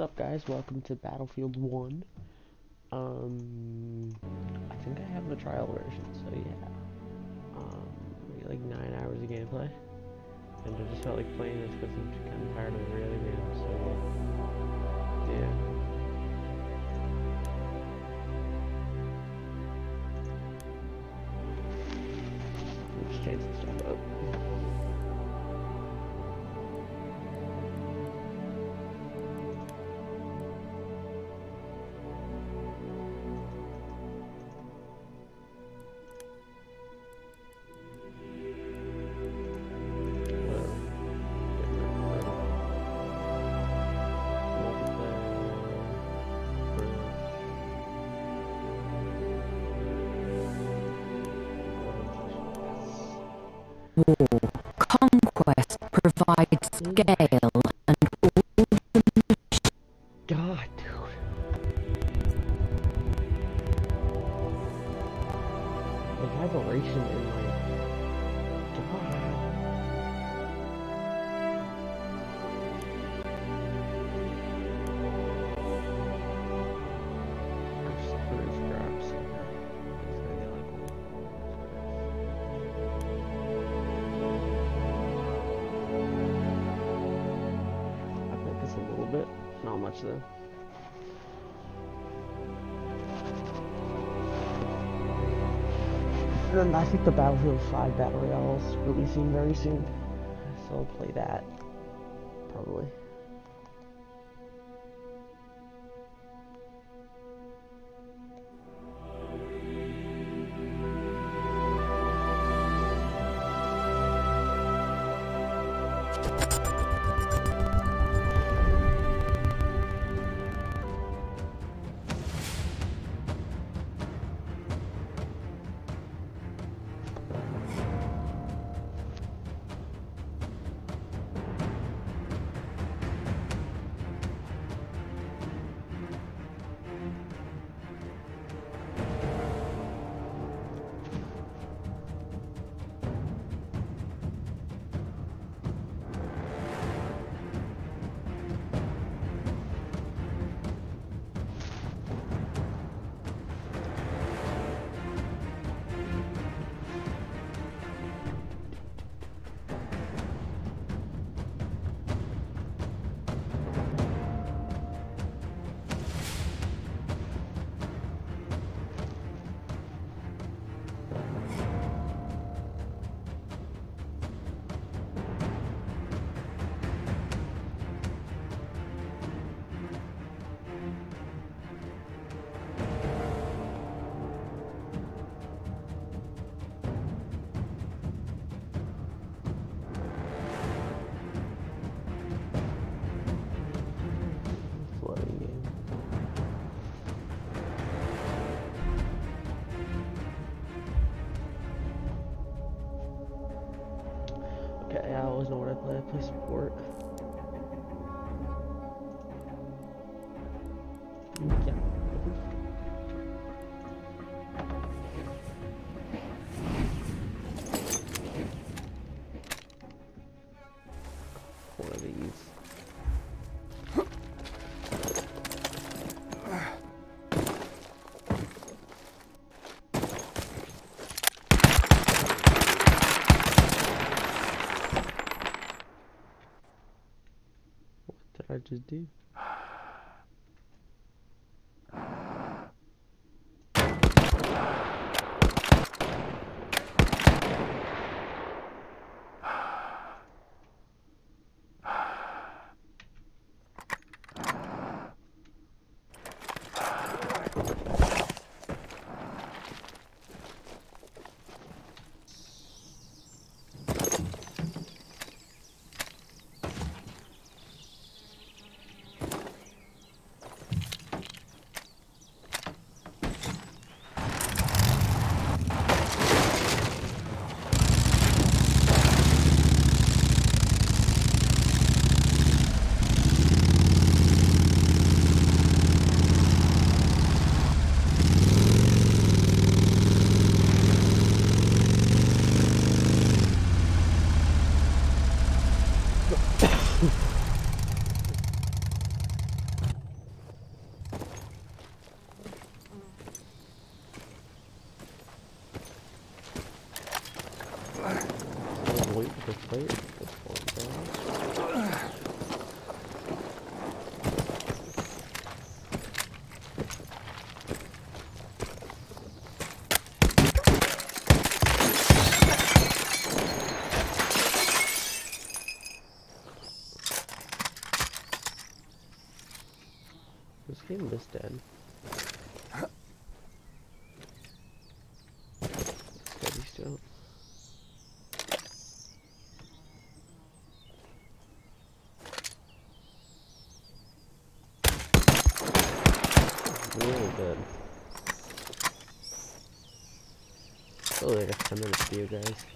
What's up guys, welcome to Battlefield 1. Um, I think I have the trial version, so yeah. Um, like 9 hours of gameplay. And I just felt like playing this because I'm kind of tired of the other game, so yeah. Change stuff up. Scale and God, dude. The vibration in my bit. Not much though. And I think the Battlefield 5 Battle Royale is releasing very soon. So I'll play that. Probably. Play just do? Dead. Steady still. Really good. Probably like a 10 minute video, guys.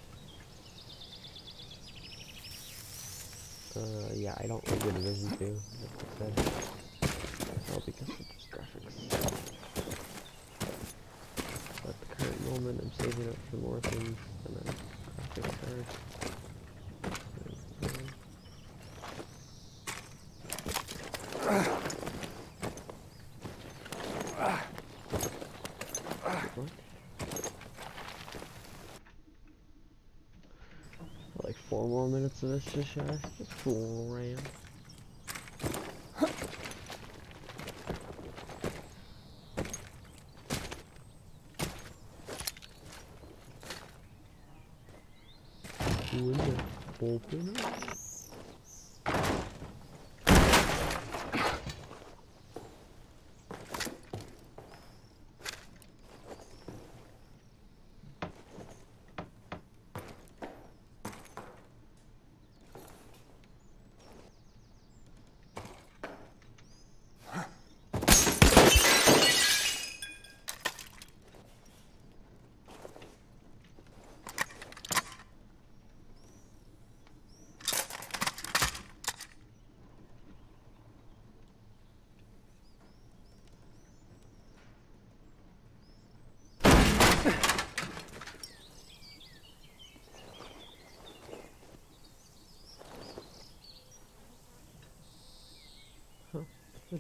Uh, yeah, I don't the Division 2, like I said. Well, because of those graphics. At the current moment, I'm saving up for more things, and then graphics card. And, what? Like four more minutes of this just shy. Just fooling around. Olha, pouco não.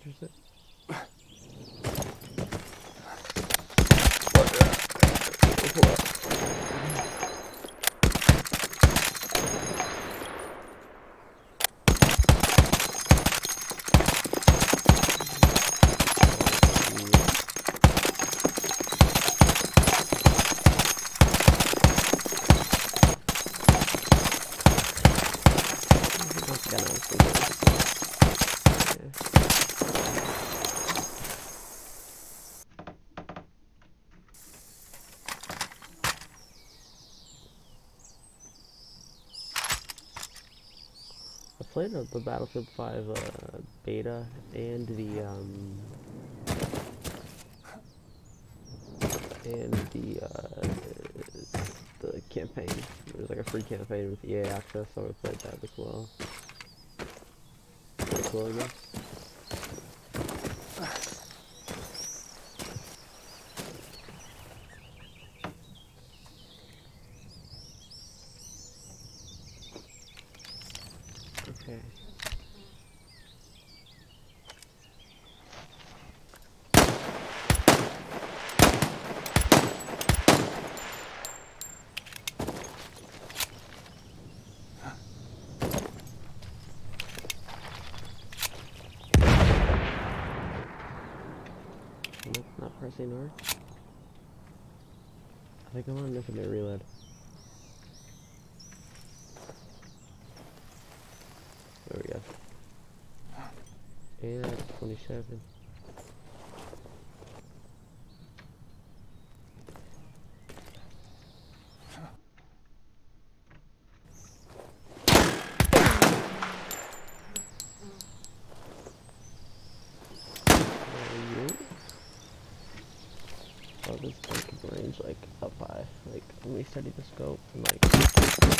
Kind Yeah. Played the Battlefield 5 uh, beta and the um, and the uh, the campaign. Was like a free campaign with EA access, so I played that as well. Pretty cool, I guess. Okay. Nope, not pressing R. I think I'm on infinite reload. There we go. And that's 27. There you go. Oh, this can range like up high. Like, let me study the scope and like.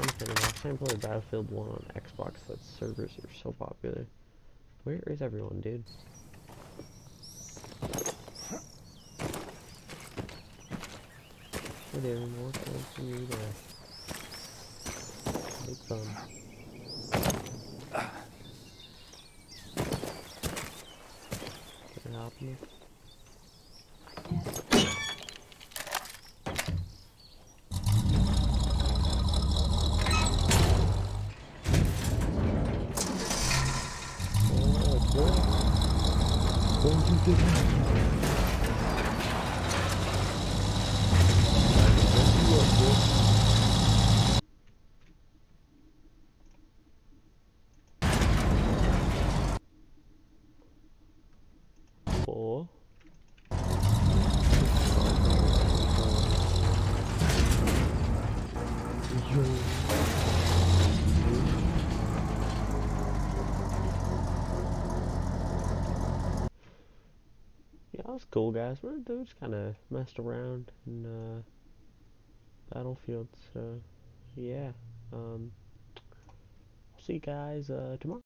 Last time I played Battlefield 1 on Xbox, that servers are so popular. Where is everyone, dude? There more times for me to make fun? Yo. That was cool, guys. We're we just kind of messed around in uh, Battlefield. So, yeah. Um, see you guys uh, tomorrow.